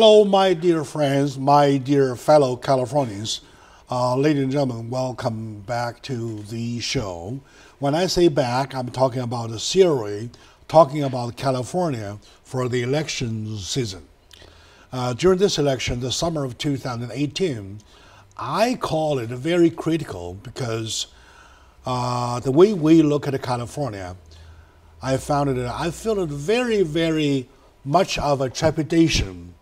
Hello, my dear friends, my dear fellow Californians. Uh, ladies and gentlemen, welcome back to the show. When I say back, I'm talking about a series talking about California for the election season. Uh, during this election, the summer of 2018, I call it very critical because uh, the way we look at California, I found it, I feel it very, very much of a trepidation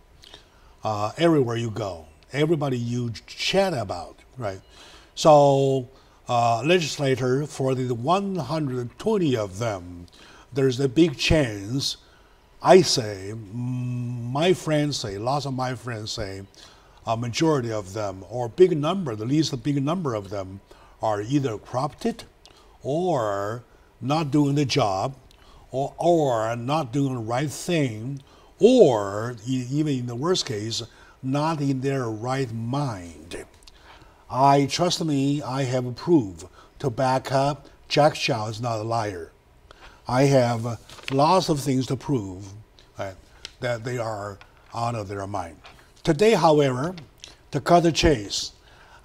uh, everywhere you go. Everybody you chat about, right? So, uh, legislator for the 120 of them, there's a big chance. I say, my friends say, lots of my friends say, a majority of them, or big number, at least a big number of them, are either corrupted or not doing the job or, or not doing the right thing or even in the worst case, not in their right mind. I trust me, I have proof to back up Jack Chow is not a liar. I have lots of things to prove uh, that they are out of their mind. Today, however, to cut the chase,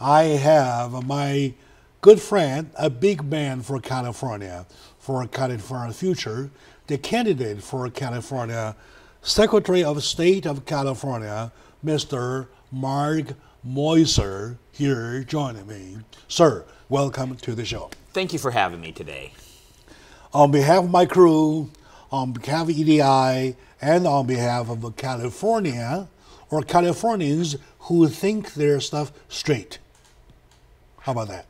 I have my good friend, a big man for California, for California future, the candidate for California Secretary of State of California, Mr. Mark Meuser, here joining me. Sir, welcome to the show. Thank you for having me today. On behalf of my crew, on behalf of EDI, and on behalf of California, or Californians who think their stuff straight. How about that?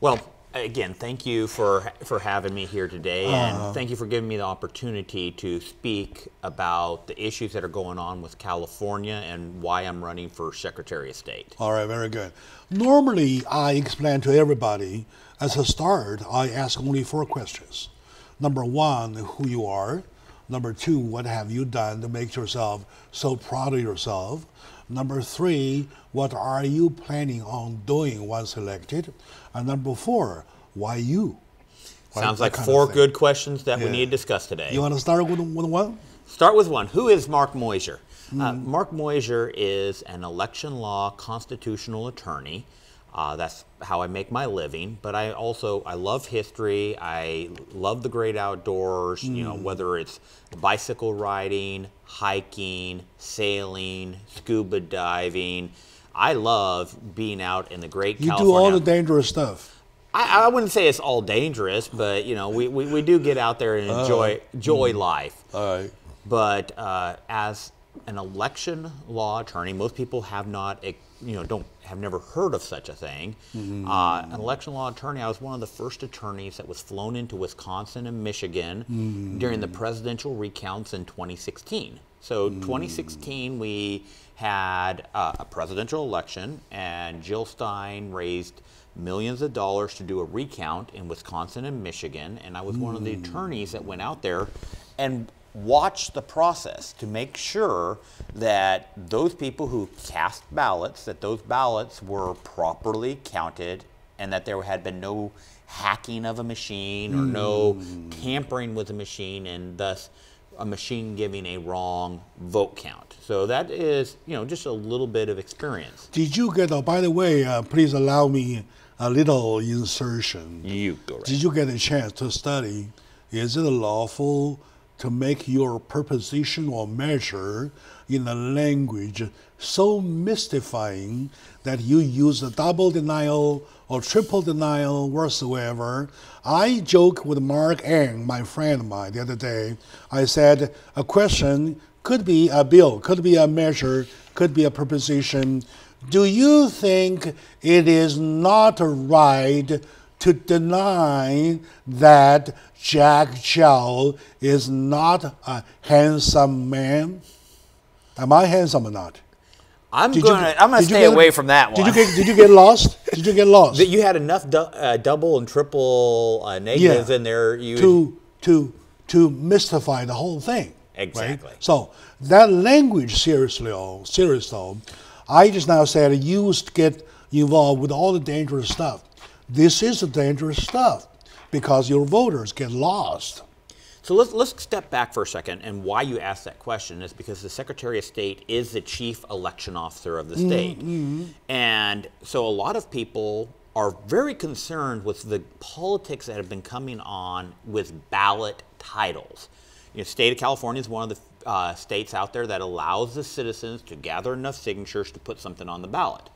Well, again, thank you for for having me here today, and uh, thank you for giving me the opportunity to speak about the issues that are going on with California and why I'm running for Secretary of State. All right, very good. Normally, I explain to everybody as a start. I ask only four questions. Number one, who you are. Number two, what have you done to make yourself so proud of yourself? Number three, what are you planning on doing once elected? And number four, why you? Why Sounds like four good questions that yeah. we need to discuss today. You want to start with, with one? Start with one. Who is Mark Meuser? Mm. Uh, Mark Meuser is an election law constitutional attorney. Uh, that's how I make my living. But I also I love history. I love the great outdoors. Mm. You know, mm. whether it's bicycle riding, hiking, sailing, scuba diving. I love being out in the great. You California. do all the dangerous stuff. I, I, wouldn't say it's all dangerous, but you know, we, we, we do get out there and enjoy uh, enjoy mm. life. All right. But uh, as an election law attorney, most people have not, you know, don't have never heard of such a thing. Mm. Uh, an election law attorney, I was one of the first attorneys that was flown into Wisconsin and Michigan mm. during the presidential recounts in 2016. So, mm. 2016, we had uh, a presidential election, and Jill Stein raised millions of dollars to do a recount in Wisconsin and Michigan. And I was one of the attorneys that went out there and watch the process to make sure that those people who cast ballots, that those ballots were properly counted and that there had been no hacking of a machine or mm. no hmm. tampering with a machine and thus a machine giving a wrong vote count. So that is, you know, just a little bit of experience. Did you get, oh, by the way, uh, please allow me a little insertion. You go right. Did you get a chance to study, is it lawful to make your preposition or measure in a language so mystifying that you use a double denial or triple denial whatsoever. I joke with Mark Ang, my friend of mine, the other day. I said a question could be a bill, could be a measure, could be a preposition. Do you think it is not right to deny that Jack Chow is not a handsome man? Am I handsome or not? I'm going to I'm going to stay get, away from that one. Did you get Did you get lost? Did you get lost? That you had enough du uh, double and triple uh, negatives yeah, in there. You to to to mystify the whole thing. Exactly. Right? So that language, seriously, oh, serious though, I just now said you get involved with all the dangerous stuff. This is the dangerous stuff because your voters get lost. So let's let's step back for a second, and why you asked that question is because the Secretary of State is the chief election officer of the state, and so a lot of people are very concerned with the politics that have been coming on with ballot titles. You know, state of California is one of the uh, states out there that allows the citizens to gather enough signatures to put something on the ballot.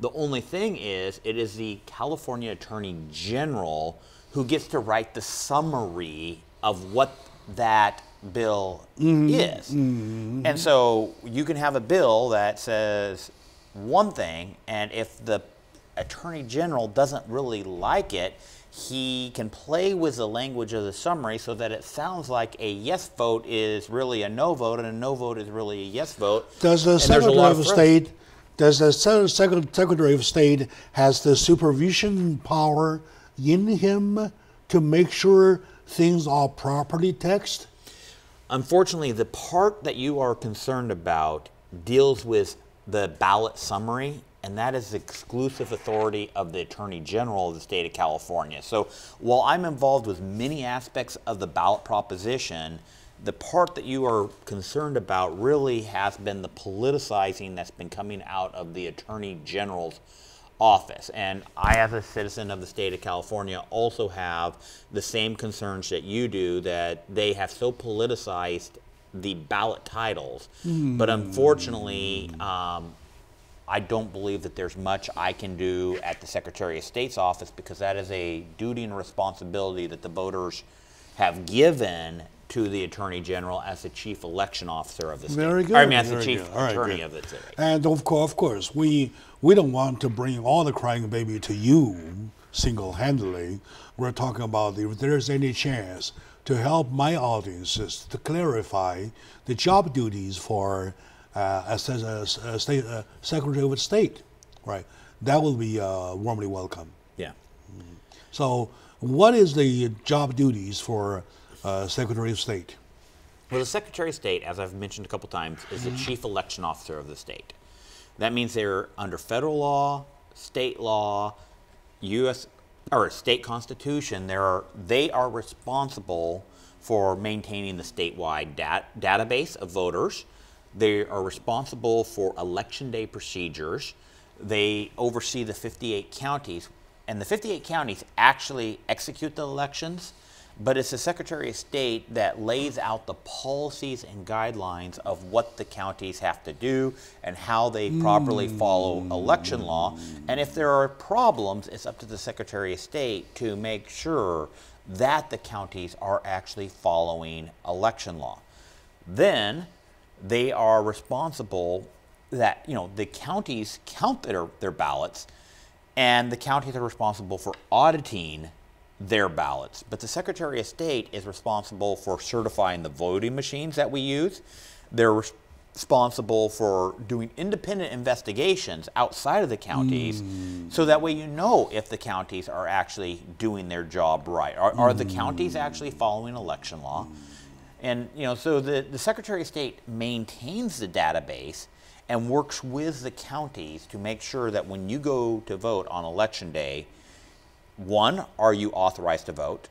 The only thing is, it is the California Attorney General who gets to write the summary of what that bill mm-hmm. is. Mm-hmm. And so you can have a bill that says one thing, and if the Attorney General doesn't really like it, he can play with the language of the summary so that it sounds like a yes vote is really a no vote, and a no vote is really a yes vote. Does the And Secretary lot of State, does the Secretary of State has the supervision power in him to make sure things are properly taxed? Unfortunately, the part that you are concerned about deals with the ballot summary, and that is the exclusive authority of the Attorney General of the state of California. So while I'm involved with many aspects of the ballot proposition, the part that you are concerned about really has been the politicizing that's been coming out of the Attorney General's office. And I, as a citizen of the state of California, also have the same concerns that you do that they have so politicized the ballot titles. But unfortunately, um, I don't believe that there's much I can do at the Secretary of State's office because that is a duty and responsibility that the voters have given to the Attorney General as the chief election officer of the state. Very good. I mean, as the chief. Attorney good. of the state. And of course, of course, we we don't want to bring all the crying baby to you single-handedly. We're talking about if there's any chance to help my audiences to clarify the job duties for uh, as as a, a state uh, secretary of state, right? That will be uh, warmly welcome. Yeah. So, what is the job duties for uh, Secretary of State? Well, the Secretary of State, as I've mentioned a couple times, is the chief election officer of the state. That means they're under federal law, state law, U.S. or state constitution. They are they are responsible for maintaining the statewide dat- database of voters. They are responsible for election day procedures. They oversee the 58 counties, and the 58 counties actually execute the elections but it's the Secretary of State that lays out the policies and guidelines of what the counties have to do and how they properly follow election law. And if there are problems, it's up to the Secretary of State to make sure that the counties are actually following election law. Then they are responsible that, you know, the counties count their, their ballots and the counties are responsible for auditing their ballots. But the Secretary of State is responsible for certifying the voting machines that we use. They're res- responsible for doing independent investigations outside of the counties hmm. so that way you know if the counties are actually doing their job right. Are, are the counties hmm. actually following election law? And you know, so the, the Secretary of State maintains the database and works with the counties to make sure that when you go to vote on election day, one, are you authorized to vote?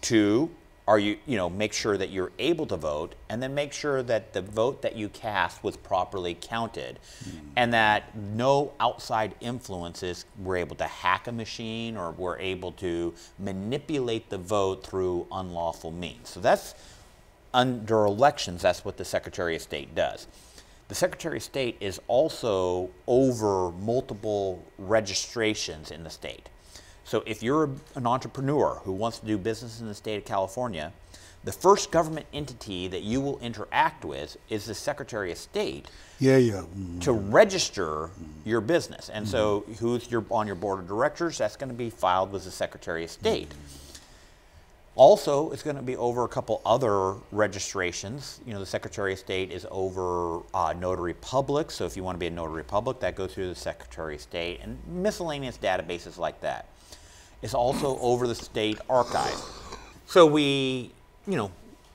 Two, are you, you know, make sure that you're able to vote, and then make sure that the vote that you cast was properly counted, hmm. and that no outside influences were able to hack a machine or were able to manipulate the vote through unlawful means. So that's under elections, that's what the Secretary of State does. The Secretary of State is also over multiple registrations in the state. So if you're an entrepreneur who wants to do business in the state of California, the first government entity that you will interact with is the Secretary of State Yeah, yeah. Mm. to register your business. And so who's your on your board of directors, that's going to be filed with the Secretary of State. Also, it's going to be over a couple other registrations. You know, the Secretary of State is over uh, Notary Public, so if you want to be a Notary Public, that goes through the Secretary of State, and miscellaneous databases like that. It's also over the state archive. So we, you know,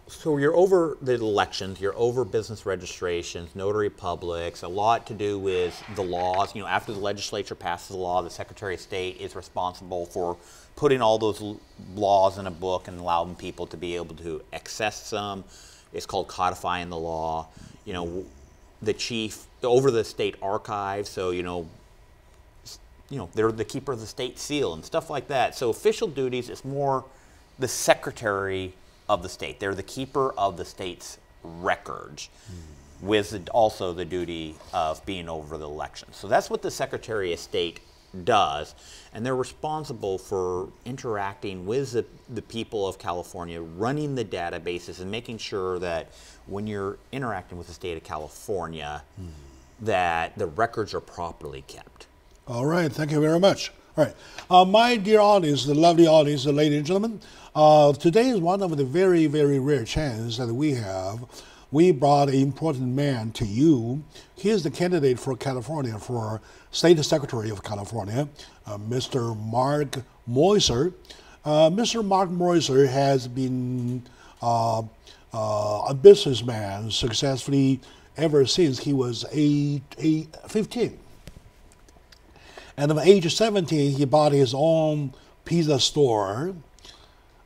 so you're over the elections, you're over business registrations, notary publics, a lot to do with the laws. You know, after the legislature passes a law, the Secretary of State is responsible for putting all those laws in a book and allowing people to be able to access them. It's called codifying the law. You know, the chief over the state archive, so you know, you know, they're the keeper of the state seal and stuff like that. So official duties is more the secretary of the state. They're the keeper of the state's records, with also the duty of being over the election. So that's what the Secretary of State does, and they're responsible for interacting with the, the people of California, running the databases, and making sure that when you're interacting with the state of California, that the records are properly kept. All right, thank you very much. All right, uh, my dear audience, the lovely audience, the ladies and gentlemen, uh, today is one of the very, very rare chance that we have. We brought an important man to you. He is the candidate for California for State Secretary of California, uh, Mr. Mark Meuser. Uh, Mr. Mark Meuser has been uh, uh, a businessman successfully ever since he was eight, eight, 15. And at the age of 17, he bought his own pizza store.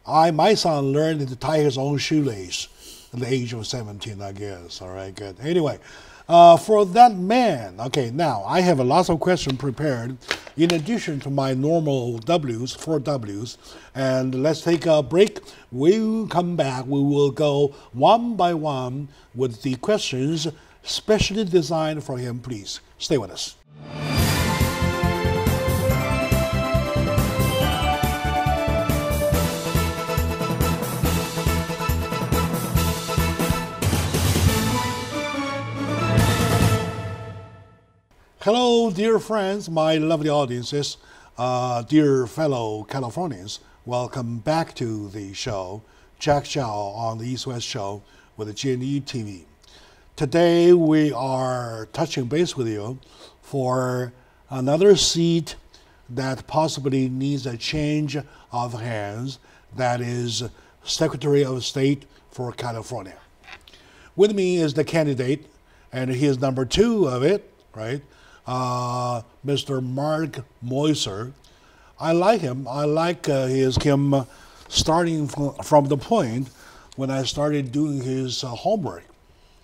I, my son, learned to tie his own shoelace at the age of 17, I guess. All right, good. Anyway, uh, for that man, okay, now I have a lot of questions prepared in addition to my normal W's, four W's. And let's take a break. We'll come back. We will go one by one with the questions specially designed for him. Please stay with us. Hello, dear friends, my lovely audiences, uh, dear fellow Californians. Welcome back to the show, Jack Chow on the East West Show with GNE TV. Today we are touching base with you for another seat that possibly needs a change of hands. That is Secretary of State for California. With me is the candidate, and he is number two of it, right? Uh, Mr. Mark Meuser. I like him. I like uh, his him uh, starting from, from the point when I started doing his uh, homework,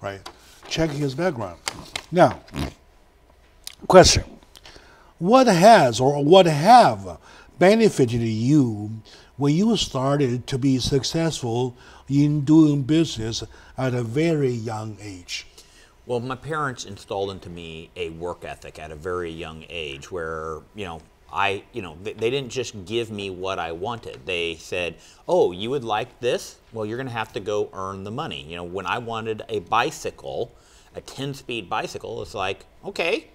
right? Checking his background. Now, question: What has or what have benefited you when you started to be successful in doing business at a very young age? Well, my parents installed into me a work ethic at a very young age where, you know, I, you know, they, they didn't just give me what I wanted. They said, "Oh, you would like this? Well, you're going to have to go earn the money." You know, when I wanted a bicycle, a 10-speed bicycle, it's like, "Okay,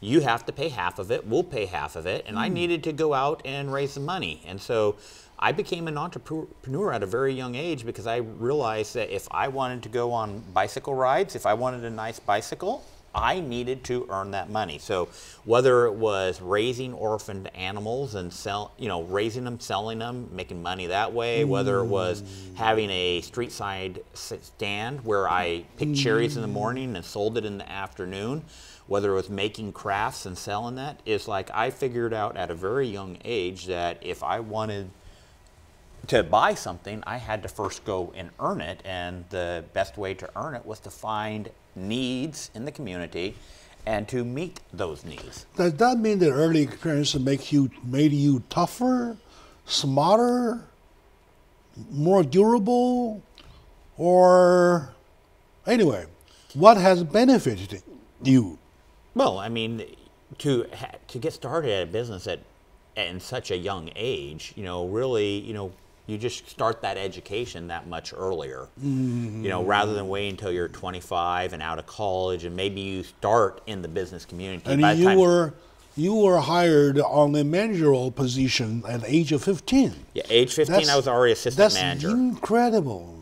you have to pay half of it, we'll pay half of it." And I hmm. needed to go out and raise the money. And so I became an entrepreneur at a very young age because I realized that if I wanted to go on bicycle rides, if I wanted a nice bicycle, I needed to earn that money. So whether it was raising orphaned animals and sell, you know, raising them, selling them, making money that way, whether it was having a street side stand where I picked cherries in the morning and sold it in the afternoon, whether it was making crafts and selling that, is like I figured out at a very young age that if I wanted to buy something, I had to first go and earn it, and the best way to earn it was to find needs in the community and to meet those needs. Does that mean that early experience make you made you tougher, smarter, more durable, or anyway, what has benefited you? Well, I mean, to to get started at a business at in such a young age, you know, really, you know, you just start that education that much earlier. You know, rather than waiting until you're 25 and out of college, and maybe you start in the business community. And you were you were hired on a managerial position at the age of fifteen. yeah, age 15, That's- I was already assistant That's manager. incredible.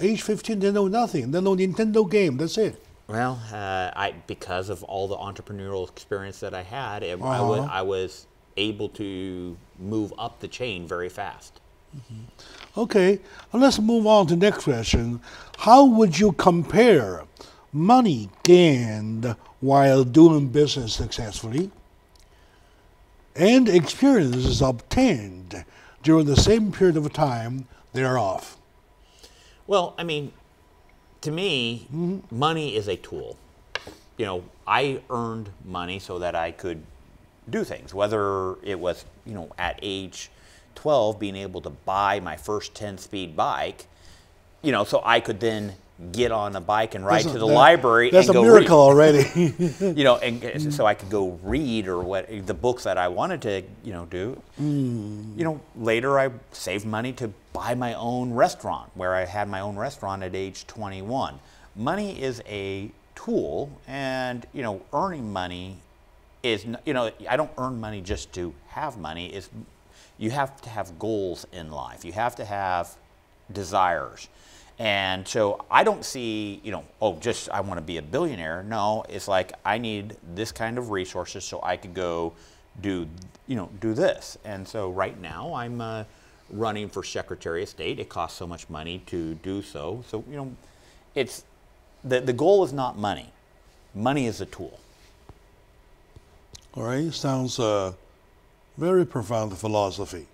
Age fifteen, they know nothing. They know Nintendo game. That's it. Well, uh, I because of all the entrepreneurial experience that I had, it, I, was, Uh-huh. I was able to move up the chain very fast. Mm-hmm. Okay, uh, let's move on to the next question. How would you compare money gained while doing business successfully and experiences obtained during the same period of time thereof? Well, I mean, to me, mm-hmm. money is a tool. You know, I earned money so that I could do things, whether it was, you know, at age 12 being able to buy my first 10 speed bike, you know, so I could then get on a bike and ride That's a- to the that- library That's and a go miracle already. you know, and so I could go read or what the books that I wanted to, you know, do. Hmm. You know, later I saved money to buy my own restaurant where I had my own restaurant at age 21. Money is a tool and, you know, earning money is, you know, I don't earn money just to have money. Is you have to have goals in life. You have to have desires. And so I don't see, you know, oh, just I want to be a billionaire. No, it's like I need this kind of resources so I could go do, you know, do this. And so right now I'm uh, running for Secretary of State. It costs so much money to do so. So, you know, it's the, the goal is not money. Money is a tool. All right, sounds uh, very profound philosophy.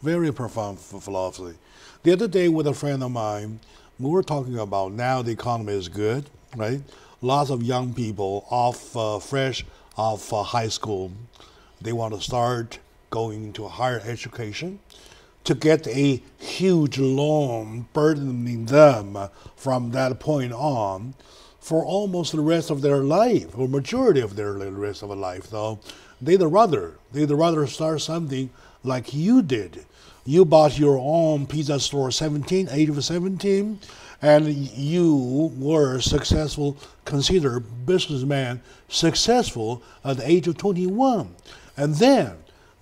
Very profound philosophy. The other day, with a friend of mine, we were talking about now the economy is good, right? Lots of young people off uh, fresh off uh, high school, they want to start going into higher education to get a huge loan burdening them from that point on for almost the rest of their life, or majority of their rest of life. Though they'd rather they'd rather start something like you did. You bought your own pizza store 17, age of 17, and you were successful, considered businessman successful at the age of 21. And then,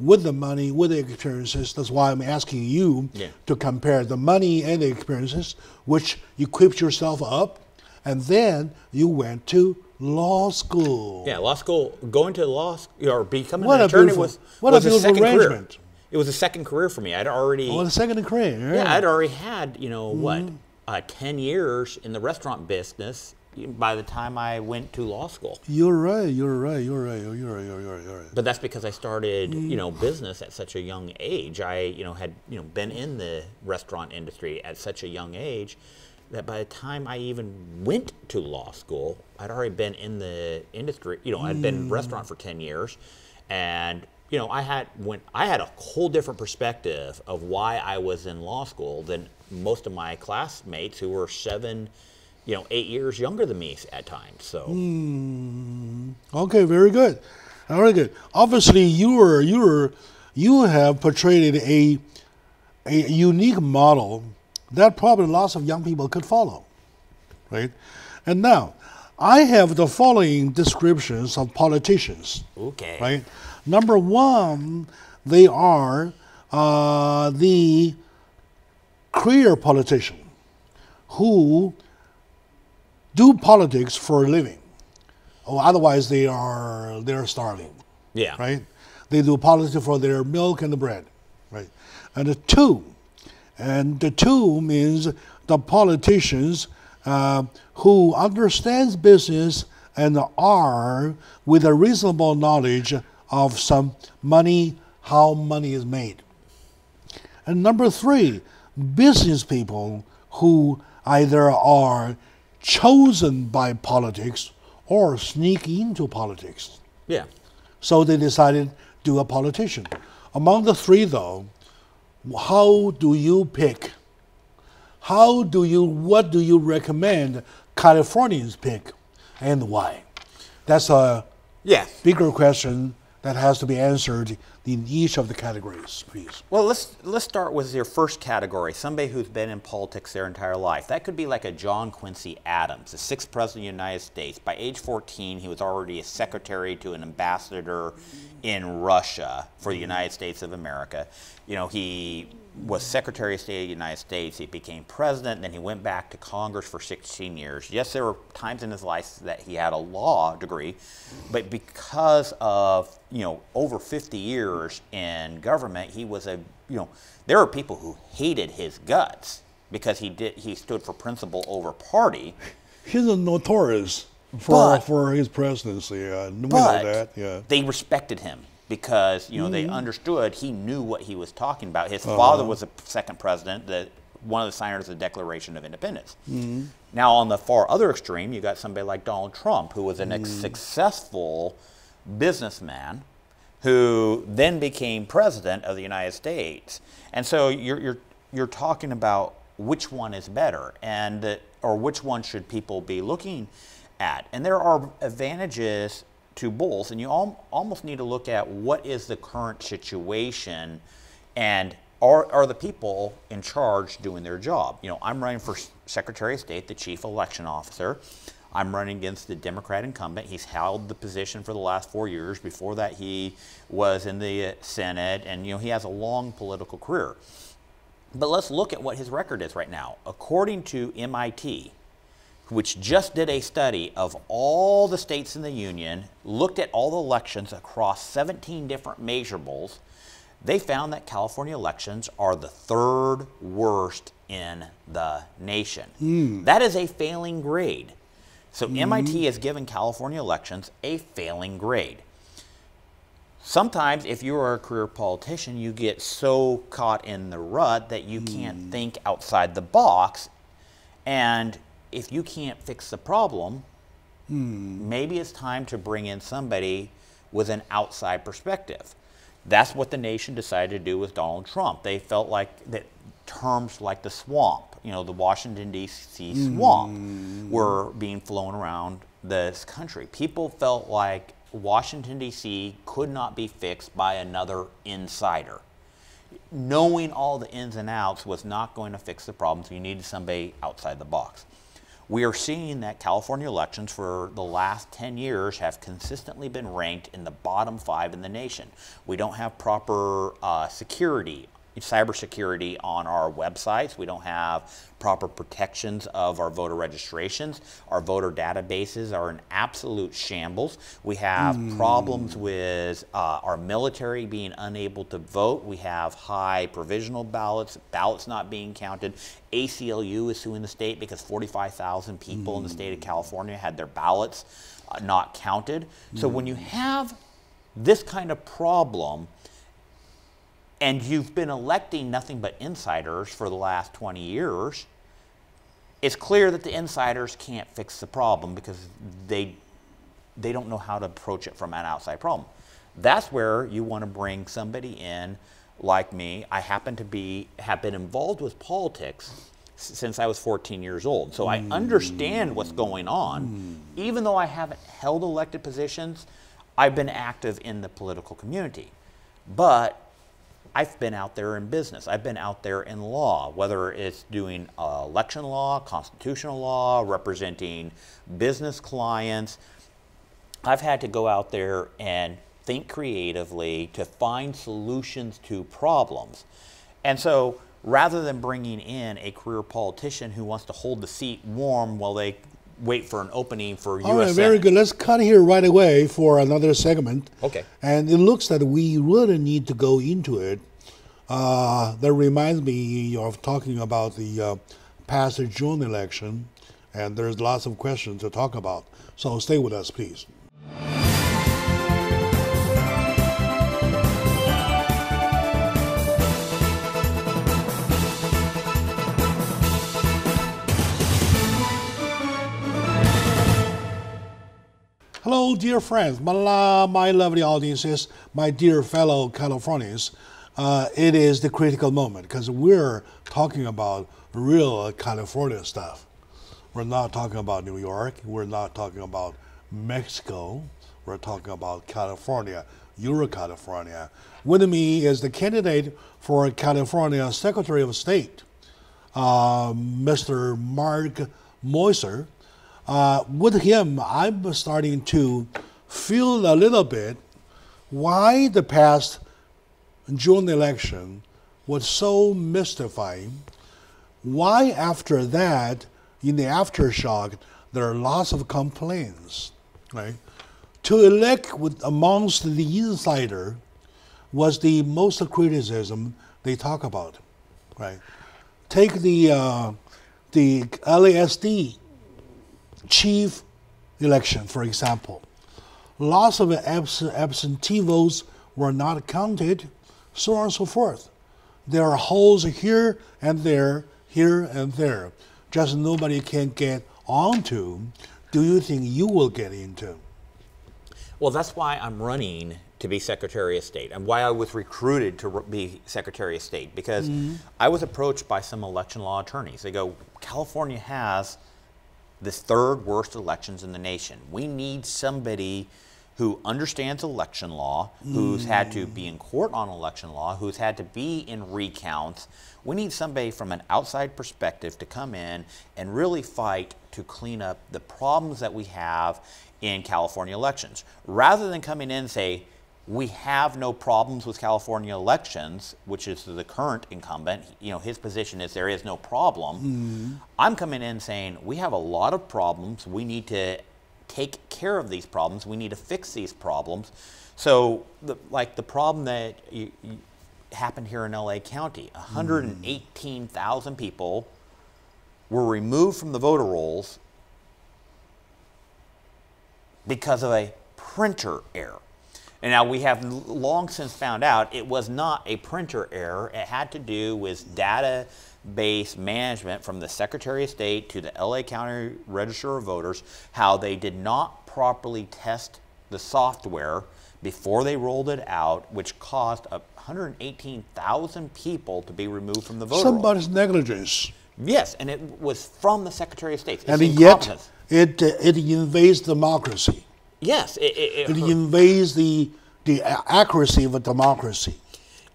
with the money, with the experiences, that's why I'm asking you Yeah. to compare the money and the experiences, which equipped yourself up, and then you went to law school. Yeah, law school, going to law school or becoming What an attorney was, what a was beautiful second career. It was a second career for me. I'd already, Oh, the second career. yeah, I'd already had, you know, what, Mm-hmm. uh, 10 years in the restaurant business by the time I went to law school. You're right. You're right. You're right. You're right. You're right. You're right. You're right. But that's because I started, Mm. you know, business at such a young age. I, you know, had, you know, been in the restaurant industry at such a young age that by the time I even went to law school, I'd already been in the industry. You know, I'd been in hmm. restaurant for 10 years and you know, I had when I had a whole different perspective of why I was in law school than most of my classmates who were 7, you know, 8 years younger than me at times. So, hmm. Okay, very good. Very good. Obviously, you were you were you have portrayed a a unique model that probably lots of young people could follow, right? And now, I have the following descriptions of politicians. okay. Right. Number one, they are uh, the career politician who do politics for a living. Oh, otherwise they are they're starving, Yeah. right? They do politics for their milk and the bread, right? And the two, and the two means the politicians uh, who understands business and are with a reasonable knowledge of some money, how money is made. And number three, business people who either are chosen by politics or sneak into politics. Yeah. So they decided to do a politician. Among the three, though, how do you pick? How do you, what do you recommend Californians pick and why? That's a Yes. bigger question that has to be answered in each of the categories, please. Well, let's let's start with your first category. Somebody who's been in politics their entire life. That could be like a John Quincy Adams, the sixth president of the United States. By age 14, he was already a secretary to an ambassador in Russia for the United States of America. You know, he was Secretary of State of the United States. He became president. Then he went back to Congress for 16 years. Yes, there were times in his life that he had a law degree, but because of you know over 50 years in government, he was a you know, there are people who hated his guts because he did he stood for principle over party. He's a notorious for But- for his presidency. Uh, we know that. Yeah. they respected him because you know they understood he knew what he was talking about. His father was the second president, that one of the signers of the Declaration of Independence. Now on the far other extreme, you got somebody like Donald Trump, who was an ex- successful businessman who then became president of the United States. And so you're you're you're talking about which one is better and uh, or which one should people be looking at. And there are advantages to both and you al- almost need to look at what is the current situation and are, are the people in charge doing their job? You know, I'm running for Secretary of State, the chief election officer. I'm running against the Democrat incumbent. He's held the position for the last four years. Before that, he was in the Senate, and you know he has a long political career. But let's look at what his record is right now. According to MIT, which just did a study of all the states in the union, looked at all the elections across 17 different measurables, they found that California elections are the third worst in the nation. Hmm. That is a failing grade. So MIT mm-hmm. has given California elections a failing grade. Sometimes, if you are a career politician, you get so caught in the rut that you can't mm-hmm. think outside the box. And if you can't fix the problem, hmm. maybe it's time to bring in somebody with an outside perspective. That's what the nation decided to do with Donald Trump. They felt like that terms like the swamp, you know, the Washington D.C. swamp, were being flown around this country. People felt like Washington D.C. could not be fixed by another insider. Knowing all the ins and outs was not going to fix the problems. You needed somebody outside the box. We are seeing that California elections for the last 10 years have consistently been ranked in the bottom five in the nation. We don't have proper uh, security, cybersecurity on our websites. We don't have proper protections of our voter registrations. Our voter databases are in absolute shambles. We have problems with uh, our military being unable to vote. We have high provisional ballots, ballots not being counted. ACLU is suing the state because 45,000 people in the state of California had their ballots uh, not counted. So when you have this kind of problem, and you've been electing nothing but insiders for the last 20 years, it's clear that the insiders can't fix the problem because they they don't know how to approach it from an outside problem. That's where you want to bring somebody in like me. I happen to be have been involved with politics since I was 14 years old. So I understand what's going on. Even though I haven't held elected positions, I've been active in the political community. But I've been out there in business. I've been out there in law, whether it's doing uh, election law, constitutional law, representing business clients. I've had to go out there and think creatively to find solutions to problems. And so rather than bringing in a career politician who wants to hold the seat warm while they wait for an opening for All U.S. right, very good. Let's cut here right away for another segment. Okay. And it looks that we really need to go into it. Uh, that reminds me of talking about the uh, past June election, and there's lots of questions to talk about. So stay with us, please. Hello, dear friends, my, my lovely audiences, my dear fellow Californians. Uh, it is the critical moment because we're talking about real California stuff. We're not talking about New York. We're not talking about Mexico. We're talking about California, Euro California. With me is the candidate for California Secretary of State, uh, Mr. Mark Meuser. Uh, with him, I'm starting to feel a little bit why the past June election was so mystifying. Why, after that, in the aftershock, there are lots of complaints, right? To elect with amongst the insider was the most criticism they talk about, right? Take the uh, the LASD chief election, for example. Lots of abs- absentee votes were not counted, so on and so forth. There are holes here and there, here and there. Just nobody can get onto. Do you think you will get into? Well, that's why I'm running to be Secretary of State and why I was recruited to be Secretary of State because mm-hmm. I was approached by some election law attorneys. They go, California has the third worst elections in the nation. We need somebody who understands election law, who's mm. had to be in court on election law, who's had to be in recounts. We need somebody from an outside perspective to come in and really fight to clean up the problems that we have in California elections. Rather than coming in and say, we have no problems with California elections, which is the current incumbent. You know, his position is there is no problem. Mm. I'm coming in saying we have a lot of problems. We need to take care of these problems. We need to fix these problems. So, the, like the problem that you, you happened here in LA County, 118,000 mm. people were removed from the voter rolls because of a printer error. And now we have long since found out it was not a printer error. It had to do with database management from the Secretary of State to the LA County Register of Voters, how they did not properly test the software before they rolled it out, which caused 118,000 people to be removed from the voter Somebody's negligence. Yes, and it was from the Secretary of State. It's and yet, it, it invades democracy. Yes, it, it, it invades the the accuracy of a democracy.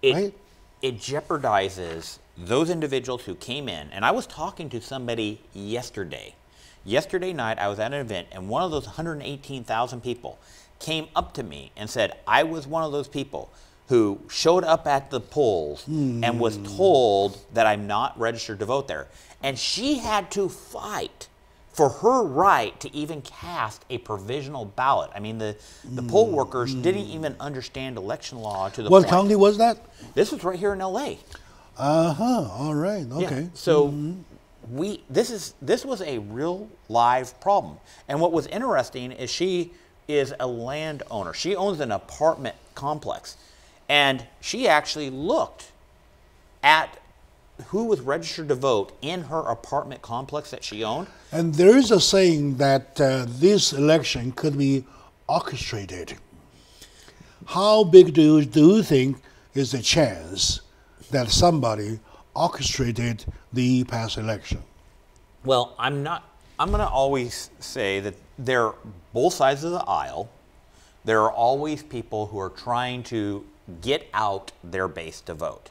It, right? it jeopardizes those individuals who came in. And I was talking to somebody yesterday. Yesterday night, I was at an event, and one of those 118,000 people came up to me and said, I was one of those people who showed up at the polls mm. and was told that I'm not registered to vote there. And she had to fight for her right to even cast a provisional ballot. I mean, the, the mm. poll workers mm. didn't even understand election law to the what point. county was that? This was right here in L.A. Uh huh. All right. Okay. Yeah. So mm-hmm. we this is this was a real live problem. And what was interesting is she is a landowner. She owns an apartment complex, and she actually looked at who was registered to vote in her apartment complex that she owned. And there is a saying that uh, this election could be orchestrated. How big do you, do you think is the chance that somebody orchestrated the past election? Well, I'm not. I'm going to always say that there are both sides of the aisle. There are always people who are trying to get out their base to vote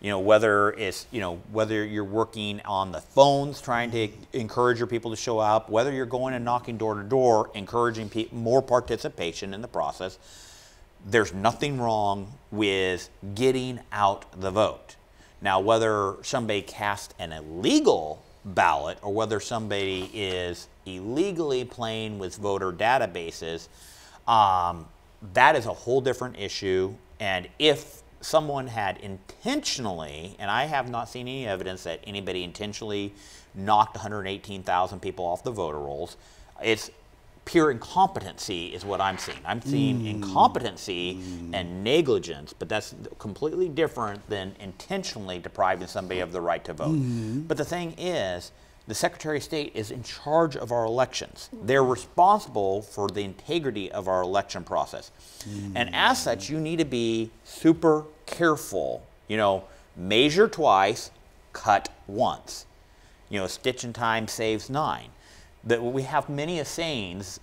you know whether it's you know whether you're working on the phones trying to encourage your people to show up whether you're going and knocking door to door encouraging more participation in the process there's nothing wrong with getting out the vote. Now whether somebody cast an illegal ballot or whether somebody is illegally playing with voter databases um, that is a whole different issue. And if someone had intentionally, and I have not seen any evidence that anybody intentionally knocked 118,000 people off the voter rolls. It's pure incompetency is what I'm seeing. I'm seeing mm. incompetency mm. and negligence, but that's completely different than intentionally depriving somebody of the right to vote. Mm. But the thing is, the Secretary of State is in charge of our elections. They're responsible for the integrity of our election process. Mm. And as such, you need to be super careful. You know, measure twice, cut once. You know, stitch in time saves nine. That we have many sayings,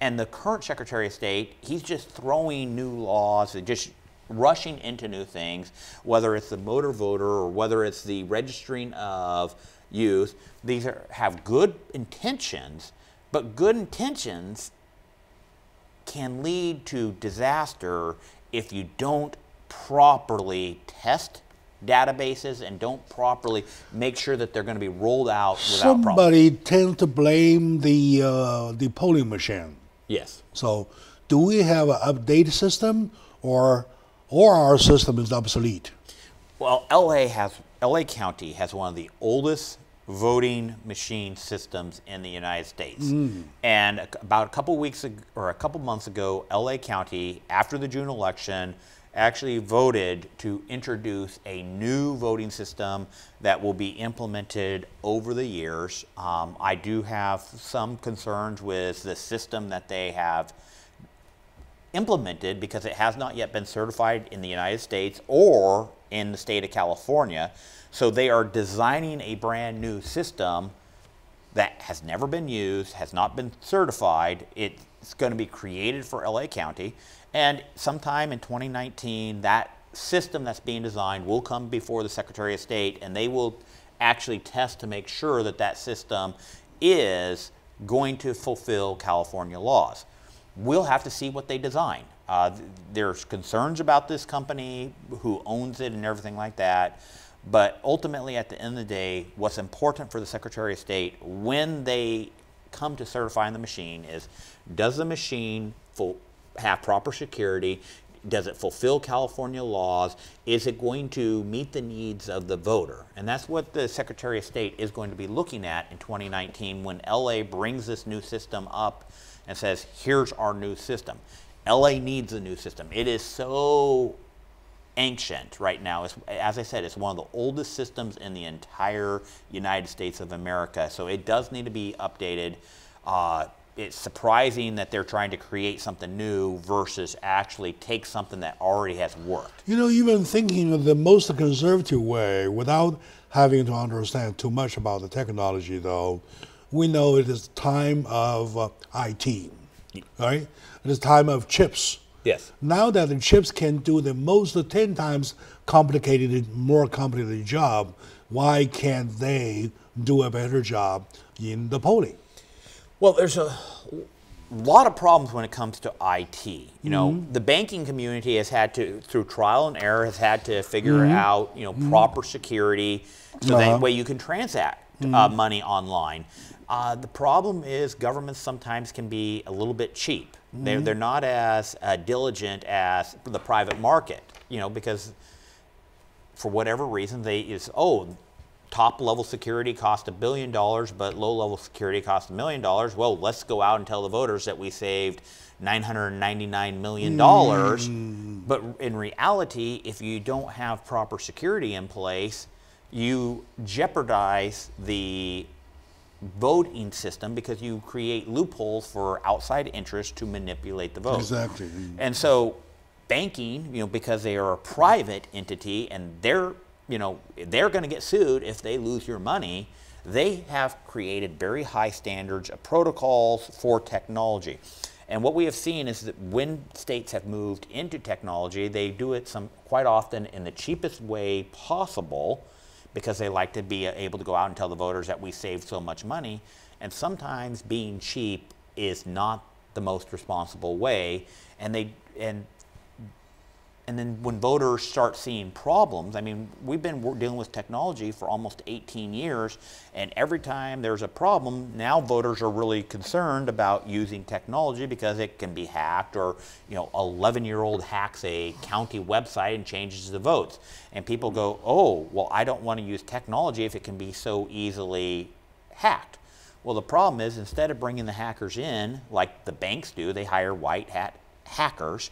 and the current Secretary of State, he's just throwing new laws and just rushing into new things, whether it's the motor voter or whether it's the registering of youth. These are, have good intentions, but good intentions can lead to disaster if you don't properly test databases and don't properly make sure that they're going to be rolled out without Somebody tends to blame the uh, the polling machine. Yes. So, do we have an updated system, or or our system is obsolete? Well, LA has LA County has one of the oldest voting machine systems in the United States. And about a couple weeks ag- or a couple months ago, LA County, after the June election, actually voted to introduce a new voting system that will be implemented over the years. Um, I do have some concerns with the system that they have implemented because it has not yet been certified in the United States or in the state of California. So they are designing a brand new system that has never been used, has not been certified. It's going to be created for LA County. And sometime in 2019, that system that's being designed will come before the Secretary of State and they will actually test to make sure that that system is going to fulfill California laws. We'll have to see what they design. Uh, there's concerns about this company, who owns it, and everything like that. But ultimately, at the end of the day, what's important for the Secretary of State when they come to certifying the machine is does the machine have proper security? Does it fulfill California laws? Is it going to meet the needs of the voter? And that's what the Secretary of State is going to be looking at in 2019 when LA brings this new system up and says, here's our new system. LA needs a new system. It is so ancient right now. It's, as I said, it's one of the oldest systems in the entire United States of America. So it does need to be updated. Uh, it's surprising that they're trying to create something new versus actually take something that already has worked. You know, even thinking of the most conservative way, without having to understand too much about the technology, though, we know it is time of uh, IT, right? It is time of chips. Yes. Now that the chips can do the most 10 times complicated, more complicated job, why can't they do a better job in the polling? Well, there's a lot of problems when it comes to IT. You know, the banking community has had to, through trial and error, has had to figure out, you know, proper security so Uh-huh. that way you can transact uh, money online. Uh, the problem is governments sometimes can be a little bit cheap. They're, they're not as uh, diligent as the private market, you know, because for whatever reason they is oh top level security cost a billion dollars but low level security cost a million dollars. Well let's go out and tell the voters that we saved 999 million dollars. But in reality if you don't have proper security in place you jeopardize the voting system because you create loopholes for outside interests to manipulate the vote Exactly. and so banking, you know, because they are a private entity and they're, you know, they're going to get sued if they lose your money, they have created very high standards of protocols for technology. And what we have seen is that when states have moved into technology, they do it some quite often in the cheapest way possible because they like to be able to go out and tell the voters that we saved so much money. And sometimes being cheap is not the most responsible way. And they and and then when voters start seeing problems, I mean, we've been dealing with technology for almost 18 years, and every time there's a problem, now voters are really concerned about using technology because it can be hacked, or you know, 11-year-old hacks a county website and changes the votes, and people go, "Oh, well, I don't want to use technology if it can be so easily hacked." Well, the problem is instead of bringing the hackers in like the banks do, they hire white hat hackers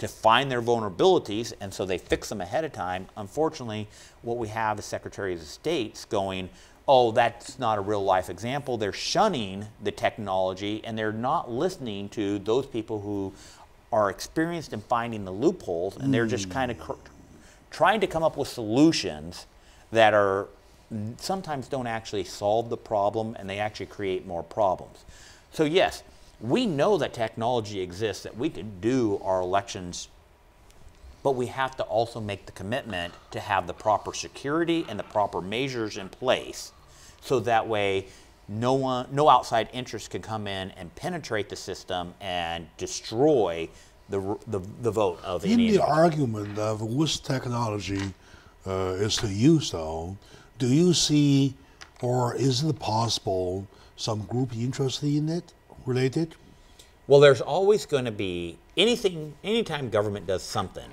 to find their vulnerabilities, and so they fix them ahead of time. Unfortunately, what we have is secretaries of states going, oh, that's not a real life example. They're shunning the technology and they're not listening to those people who are experienced in finding the loopholes, and they're just kind of trying to come up with solutions that are sometimes don't actually solve the problem and they actually create more problems. So, yes, we know that technology exists, that we could do our elections, but we have to also make the commitment to have the proper security and the proper measures in place so that way no one no outside interest can come in and penetrate the system and destroy the, the, the vote of In any the argument of which technology uh, is to use, though, do you see, or is it possible, some group interested in it, related? Well, there's always going to be anything, anytime government does something,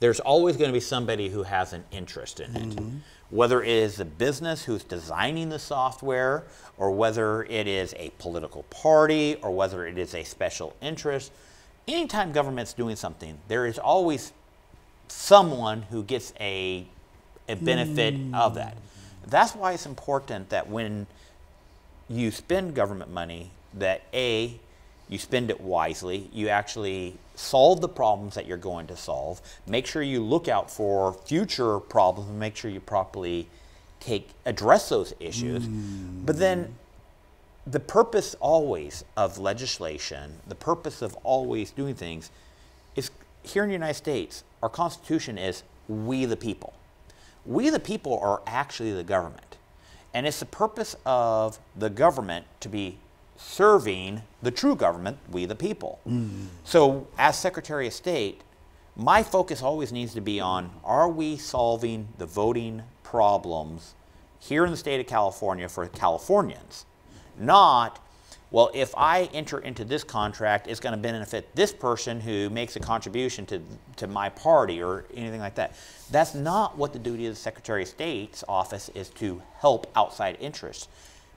there's always going to be somebody who has an interest in it. Mm-hmm. Whether it is the business who's designing the software, or whether it is a political party, or whether it is a special interest, anytime government's doing something, there is always someone who gets a, a benefit mm. of that. That's why it's important that when you spend government money, that A, you spend it wisely, you actually solve the problems that you're going to solve, make sure you look out for future problems and make sure you properly take address those issues. Hmm. But then the purpose always of legislation, the purpose of always doing things is here in the United States, our Constitution is we the people. We the people are actually the government. And it's the purpose of the government to be serving the true government, we the people. Mm. So, as Secretary of State, my focus always needs to be on are we solving the voting problems here in the state of California for Californians? Not, well, if I enter into this contract, it's going to benefit this person who makes a contribution to, to my party or anything like that. That's not what the duty of the Secretary of State's office is to help outside interests.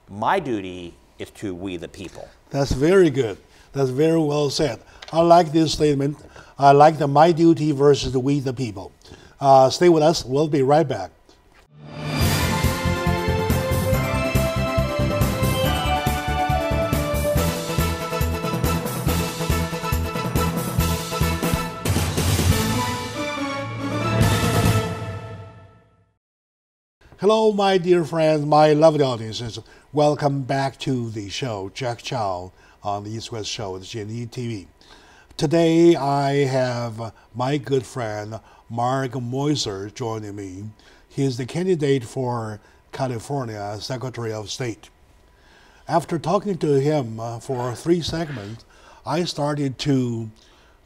My duty is to we the people. That's very good. That's very well said. I like this statement. I like the my duty versus the we the people. Uh, stay with us. We'll be right back. Hello, my dear friends, my lovely audiences. Welcome back to the show, Jack Chow on the East West Show with GNE TV. Today, I have my good friend Mark Meuser joining me. He is the candidate for California Secretary of State. After talking to him uh, for three segments, I started to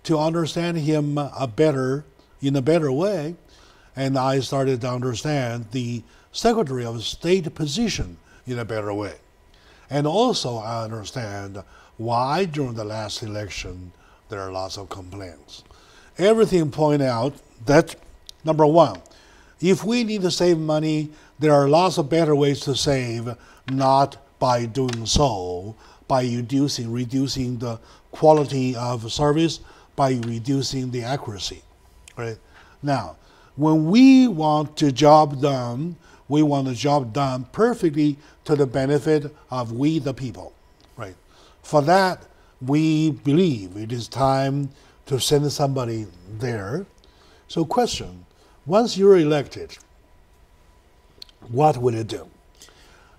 to understand him a better in a better way, and I started to understand the Secretary of State position in a better way. And also, I understand why during the last election there are lots of complaints. Everything point out that number one, if we need to save money, there are lots of better ways to save, not by doing so, by reducing reducing the quality of service, by reducing the accuracy. Right? Now, when we want the job done, we want the job done perfectly to the benefit of we the people. Right? For that, we believe it is time to send somebody there. So question, once you're elected, what will you do?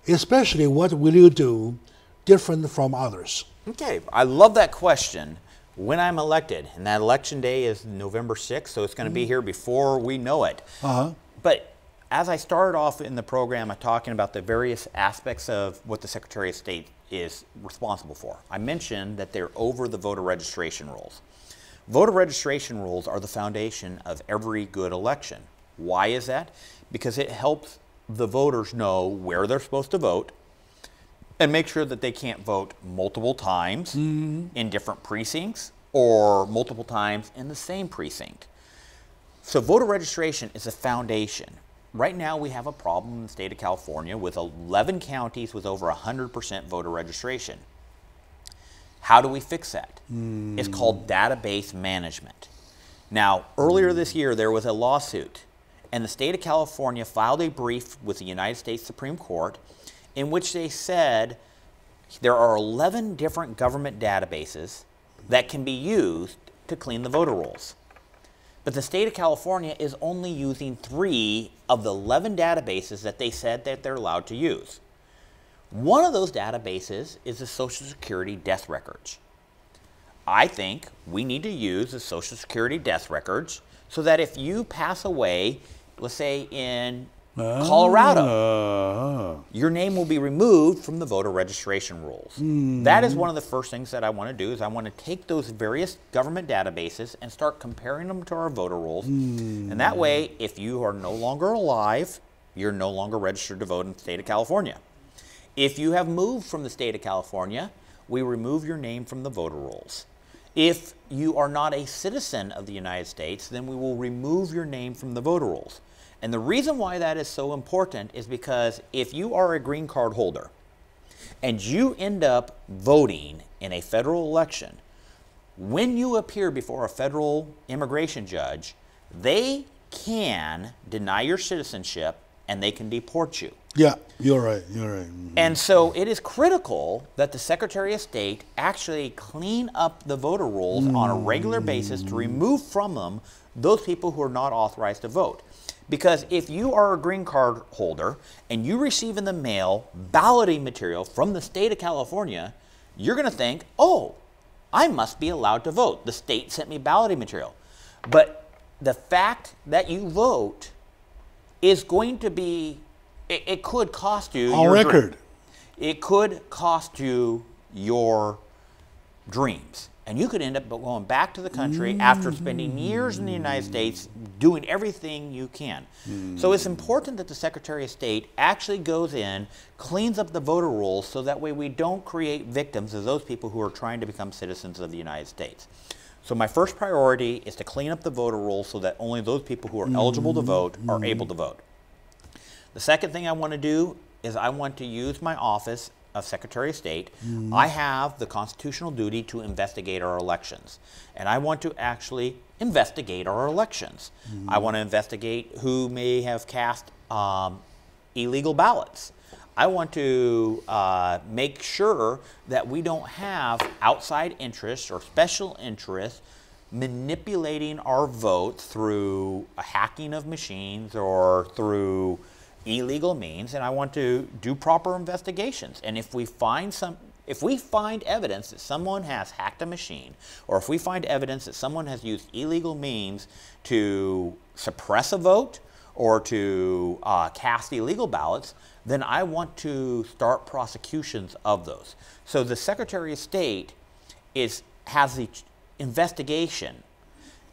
Especially what will you do different from others? Okay, I love that question. When I'm elected, and that election day is November 6th, so it's going to be here before we know it. Uh-huh. But as I started off in the program, I'm talking about the various aspects of what the Secretary of State is responsible for. I mentioned that they're over the voter registration rules. Voter registration rules are the foundation of every good election. Why is that? Because it helps the voters know where they're supposed to vote and make sure that they can't vote multiple times mm-hmm. in different precincts or multiple times in the same precinct. So voter registration is a foundation. Right now we have a problem in the state of California with 11 counties with over 100% voter registration. How do we fix that? Hmm. It's called database management. Now, earlier this year there was a lawsuit and the state of California filed a brief with the United States Supreme Court in which they said there are 11 different government databases that can be used to clean the voter rolls. But the state of California is only using three of the 11 databases that they said that they're allowed to use. One of those databases is the Social Security death records. I think we need to use the Social Security death records so that if you pass away, let's say in Colorado, Uh, your name will be removed from the voter registration rolls. That is one of the first things that I want to do is I want to take those various government databases and start comparing them to our voter rolls. And that way, if you are no longer alive, you're no longer registered to vote in the state of California. If you have moved from the state of California, we remove your name from the voter rolls. If you are not a citizen of the United States, then we will remove your name from the voter rolls. And the reason why that is so important is because if you are a green card holder and you end up voting in a federal election, when you appear before a federal immigration judge, they can deny your citizenship and they can deport you. Yeah, you're right. You're right. Mhm. And so it is critical that the Secretary of State actually clean up the voter rolls on a regular basis to remove from them those people who are not authorized to vote. Because if you are a green card holder and you receive in the mail balloting material from the state of California, you're going to think, oh, I must be allowed to vote. The state sent me balloting material. But the fact that you vote is going to be, it, it could cost you On your dream. record. It could cost you your dreams. And you could end up going back to the country after spending years in the United States doing everything you can. So it's hmm. important that the Secretary of State actually goes in, cleans up the voter rolls so that way we don't create victims of those people who are trying to become citizens of the United States. So my first priority is to clean up the voter rolls so that only those people who are eligible to vote are hmm. able to vote. The second thing I want to do is I want to use my office of Secretary of State. I have the constitutional duty to investigate our elections. And I want to actually investigate our elections. I want to investigate who may have cast um, illegal ballots. I want to uh, make sure that we don't have outside interests or special interests manipulating our vote through a hacking of machines or through illegal means and I want to do proper investigations. And if we find some if we find evidence that someone has hacked a machine or if we find evidence that someone has used illegal means to suppress a vote or to uh, cast illegal ballots, then I want to start prosecutions of those. So the Secretary of State is has the investigation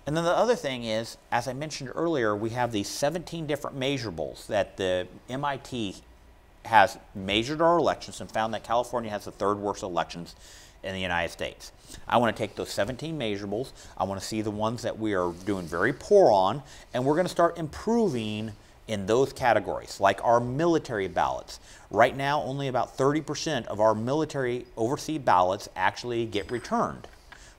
and then the other thing is, as I mentioned earlier, we have these 17 different measurables that the MIT has measured our elections and found that California has the third worst elections in the United States. I want to take those 17 measurables, I want to see the ones that we are doing very poor on, and we're going to start improving in those categories, like our military ballots. Right now, only about 30% of our military overseas ballots actually get returned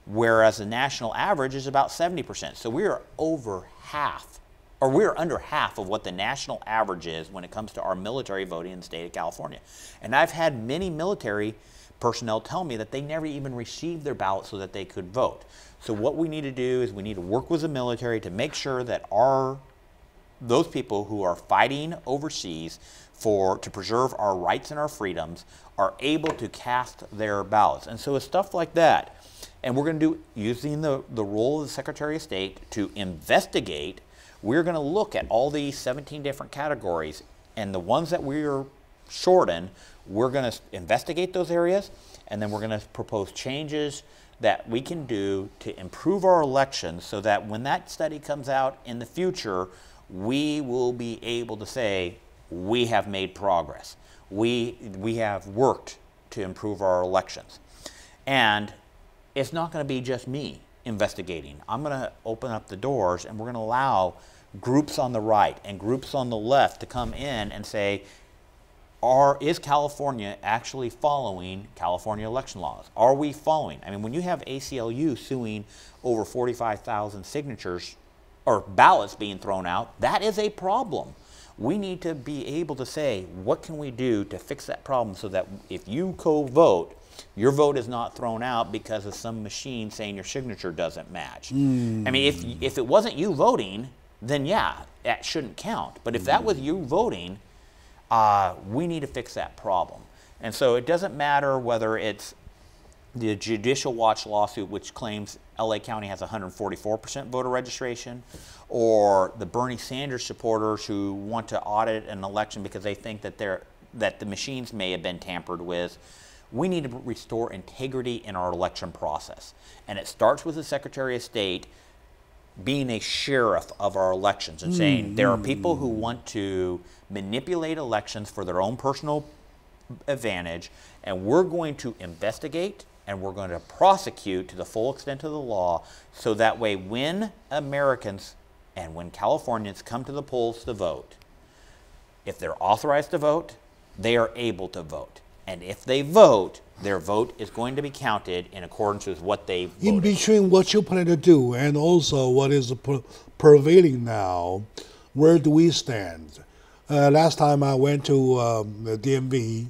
whereas the national average is about 70%. So we are over half, or we are under half of what the national average is when it comes to our military voting in the state of California. And I've had many military personnel tell me that they never even received their ballot so that they could vote. So what we need to do is we need to work with the military to make sure that our those people who are fighting overseas for to preserve our rights and our freedoms are able to cast their ballots. And so it's stuff like that. And we're going to do using the, the role of the Secretary of State to investigate. We're going to look at all these 17 different categories and the ones that we're short in, we're going to investigate those areas and then we're going to propose changes that we can do to improve our elections so that when that study comes out in the future, we will be able to say we have made progress. We, we have worked to improve our elections. And it's not going to be just me investigating. I'm going to open up the doors and we're going to allow groups on the right and groups on the left to come in and say, are, is California actually following California election laws? Are we following? I mean, when you have ACLU suing over 45,000 signatures or ballots being thrown out, that is a problem. We need to be able to say, what can we do to fix that problem so that if you co-vote, your vote is not thrown out because of some machine saying your signature doesn't match. I mean, if, if it wasn't you voting, then yeah, that shouldn't count. But if that was you voting, uh, we need to fix that problem. And so it doesn't matter whether it's the Judicial Watch lawsuit, which claims LA County has 144% voter registration, or the Bernie Sanders supporters who want to audit an election because they think that they're, that the machines may have been tampered with. We need to restore integrity in our election process. And it starts with the Secretary of State being a sheriff of our elections and saying there are people who hmm. want to manipulate elections for their own personal advantage, and we're going to investigate and we're going to prosecute to the full extent of the law so that way when Americans and when Californians come to the polls to vote, if they're authorized to vote, they are able to vote. And if they vote, their vote is going to be counted in accordance with what they voted. In between what you plan to do and also what is prevailing now, where do we stand? Uh, last time I went to um, the DMV,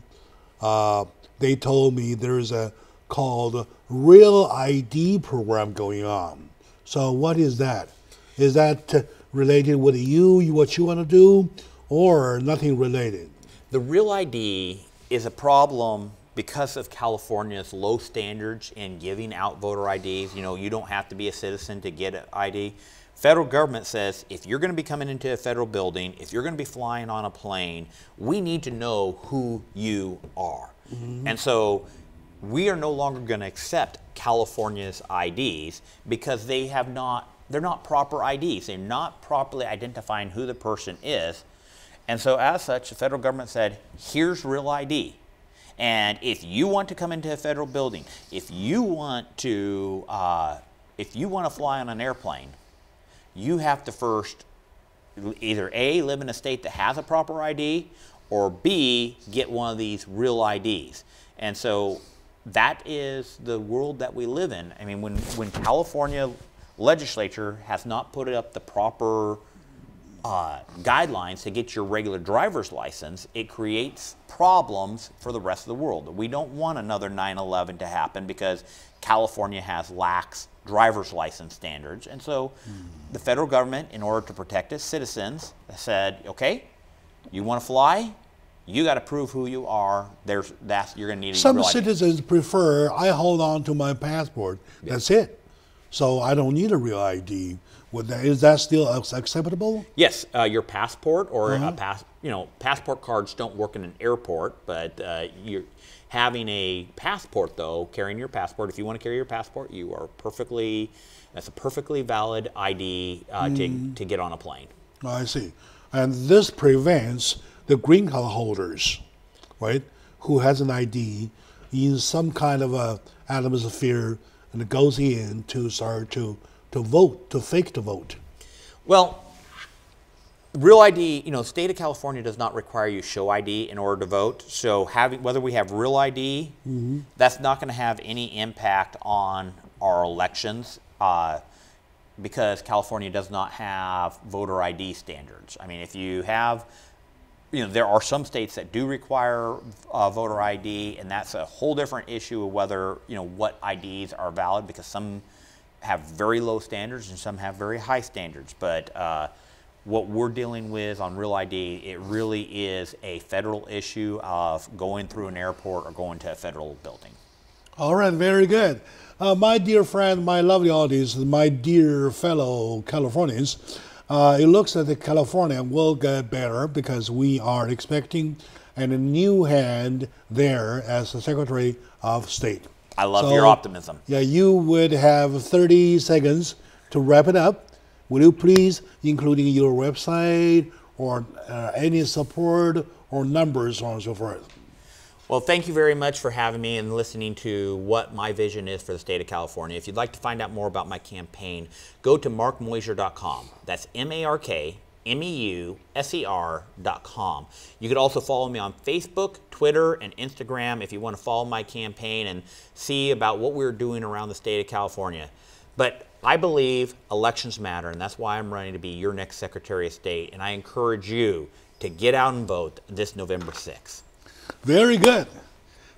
uh, they told me there's a called Real ID program going on. So what is that? Is that related with you, what you want to do, or nothing related? The Real ID is a problem because of California's low standards in giving out voter IDs. You know, you don't have to be a citizen to get an ID. Federal government says if you're going to be coming into a federal building, if you're going to be flying on a plane, we need to know who you are. Mm-hmm. And so we are no longer going to accept California's IDs because they have not they're not proper IDs. They're not properly identifying who the person is. And so as such, the federal government said, here's real ID. And if you want to come into a federal building, if you want to, uh, if you want to fly on an airplane, you have to first either A, live in a state that has a proper ID, or B, get one of these real IDs. And so that is the world that we live in. I mean, when, when California legislature has not put up the proper uh, guidelines to get your regular driver's license, it creates problems for the rest of the world. We don't want another 9 11 to happen because California has lax driver's license standards. And so mm. the federal government, in order to protect its citizens, said, okay, you want to fly? You got to prove who you are. There's that's you're going to need. Some citizens prefer I hold on to my passport. That's it. So I don't need a real ID. Would that, is that still acceptable? Yes, uh, your passport or uh-huh. a pass. You know, passport cards don't work in an airport, but uh, you're having a passport though, carrying your passport. If you want to carry your passport, you are perfectly. That's a perfectly valid ID uh, mm. to to get on a plane. I see, and this prevents the green card holders, right, who has an ID in some kind of a atmosphere and goes in to start to, to vote, to fake to vote. Well, real ID, you know, state of California does not require you show ID in order to vote. So having whether we have real ID, mm-hmm. that's not going to have any impact on our elections. Uh, because California does not have voter ID standards. I mean, if you have you know, there are some states that do require uh, voter ID, and that's a whole different issue of whether, you know, what IDs are valid because some have very low standards and some have very high standards. But uh, what we're dealing with on Real ID, it really is a federal issue of going through an airport or going to a federal building. All right, very good. Uh, my dear friend, my lovely audience, my dear fellow Californians, uh, it looks that California will get better because we are expecting a new hand there as the Secretary of State. I love so, your optimism. Yeah, you would have 30 seconds to wrap it up. Will you please, including your website or uh, any support or numbers, so on and so forth? Well, thank you very much for having me and listening to what my vision is for the state of California. If you'd like to find out more about my campaign, go to markmeuser.com. That's M A R K M E U S E R.com. You could also follow me on Facebook, Twitter, and Instagram if you want to follow my campaign and see about what we're doing around the state of California. But I believe elections matter, and that's why I'm running to be your next Secretary of State. And I encourage you to get out and vote this November 6th. Very good.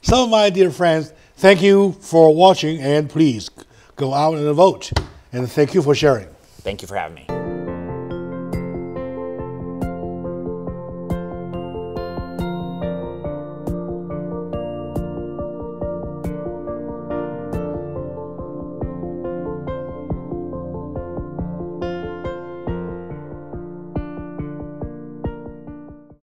So, my dear friends, thank you for watching and please go out and vote. And thank you for sharing. Thank you for having me.